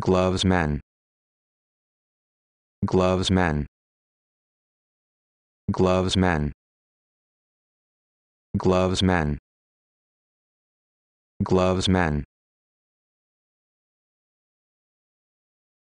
gloves men. Gloves men. Gloves men. Gloves men. Gloves men.